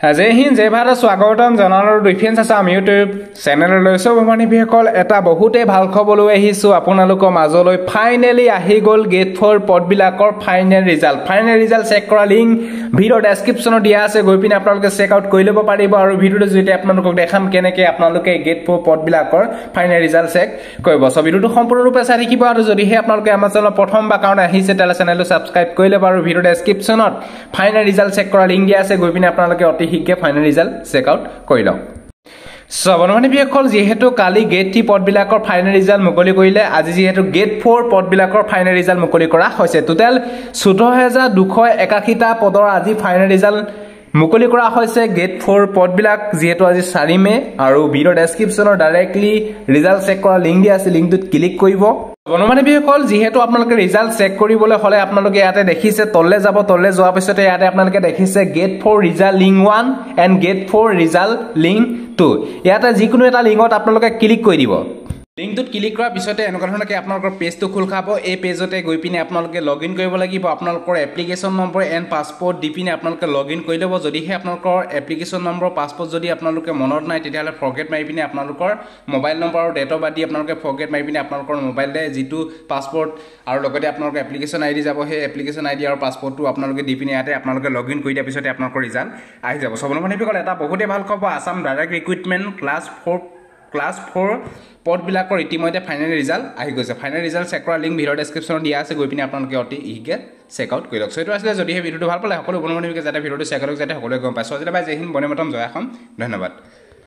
জয় হিন্দ জয় ভাৰত স্বাগতম জনালৰ ডিফেন্স আছাম ইউটিউব চেনেললৈ চব ভ্ৰমণীসকল এটা বহুতেই ভাল খবৰ লৈ আহিছোঁ। আপোনালোকৰ মাজলৈ ফাইনেলি আহি গ'ল grade four পদবিলাকৰ final result final result check কৰা লিংক ভিডিঅ' ডেছক্ৰিপশ্যনত দিয়া আছে। গৈ পিনে আপোনালোকে চেক আউট কৰি ল'ব পাৰিব। আৰু ভিডিঅ'টো জৰিয়তে আপোনালোকক দেখাম কেনেকৈ আপোনালোকে গেট ফ'ৰ পদবিলাকৰ ফাইনেল ৰিজাল্ট চেক কৰিব। চ' ভিডিঅ'টো সম্পূৰ্ণৰূপে চাই থাকিব। আৰু যদিহে আপোনালোকে আমাৰ চেনেলত প্ৰথমবাৰ কাৰণে আহিছে তেতিয়াহ'লে চেনেলটো ছাবস্ক্ৰাইব কৰি ল'ব। আৰু ভিডিঅ' ডেছক্ৰিপশ্যনত ফাইনেল ৰিজাল্ট চেক কৰা লিংক দিয়া আছে। গৈ পিনে আপোনালোকে অতি শীঘ্ৰে ফাইনেল ৰিজাল্ট চেক আউট কৰি লওক। যিহেতু কালি গেট থ্ৰী পদবিলাকৰ ফাইনেল ৰিজাল্ট মুকলি কৰিলে আজি যিহেতু গেট ফ'ৰ পদবিলাকৰ ফাইনেল ৰিজাল্ট মুকলি কৰা হৈছে। টোটেল চৈধ্য হেজাৰ দুশ একাশীটা পদৰ আজি ফাইনেল ৰিজাল্ট মুকলি কৰা হৈছে। গেট ফ'ৰ পদবিলাক যিহেতু আজি চাৰি মে আৰু ভিডিঅ' ডেছক্ৰিপশ্যনৰ ডাইৰেক্টলি ৰিজাল্ট চেক কৰা লিংক দিয়া আছে লিংকটোত ক্লিক কৰিব। বনমানিবীসকল যিহেতু আপোনালোকে ৰিজাল্ট চেক কৰিবলৈ হ'লে আপোনালোকে ইয়াতে দেখিছে তললৈ যাব তললৈ যোৱাৰ পিছতে ইয়াতে আপোনালোকে দেখিছে grade four result link one and grade four result link two ইয়াতে যিকোনো এটা লিংকত আপোনালোকে ক্লিক কৰি দিব। লিংকটোত ক্লিক কৰাৰ পিছতে এনেকুৱা ধৰণকৈ আপোনালোকৰ পেজটো খোল খাব। এই পেজতে গৈ পিনে আপোনালোকে লগ ইন কৰিব লাগিব। আপোনালোকৰ এপ্লিকেশ্যন নম্বৰ এণ্ড পাছপৰ্ট দি পিনে আপোনালোকে লগ ইন কৰি ল'ব। যদিহে আপোনালোকৰ এপ্লিকেশ্যন নম্বৰ পাছপৰ্ট যদি আপোনালোকে মনত নাই তেতিয়াহ'লে ফৰগেট মাৰি পিনে আপোনালোকৰ মোবাইল নম্বৰ আৰু ডেট অফ বাৰ্থ দি আপোনালোকে ফৰগেট মাৰি পিনে আপোনালোকৰ মোবাইলতে যিটো পাছপৰ্ট আৰু লগতে আপোনালোকৰ এপ্লিকেশ্যন আই ডি যাব সেই এপ্লিকেশ্যন আই ডি আৰু পাছপৰ্টটো আপোনালোকে দি পিনে ইয়াতে আপোনালোকে লগ ইন কৰি দিয়াৰ পিছতে আপোনালোকৰ ৰিজাল্ট আহি যাব। চবলৈ মানে এটা বহুতেই ভাল খবৰ। Assam direct recruitment class four class four পদবিলাকৰ ইতিমধ্যে ফাইনেল ৰিজাল্ট আহি গৈছে। ফাইনেল ৰিজাল্ট চেক কৰা লিংক ভিডিঅ' ডেছক্ৰিপশ্যনত দিয়া আছে গৈ পিনে আপোনালোকে অতি ইকে চেক আউট কৰি লওক। চ' এইটো আছিলে যদিহে ভিডিঅ'টো ভাল পালে সকলো বন্ধু বান্ধৱীকে যাতে ভিডিঅ'টো চেক আউট যাতে সকলোৱে গম পায়। চ' যেতিয়া বাই জয় হিন্দ বনে মতম জয় অসম। ধন্যবাদ।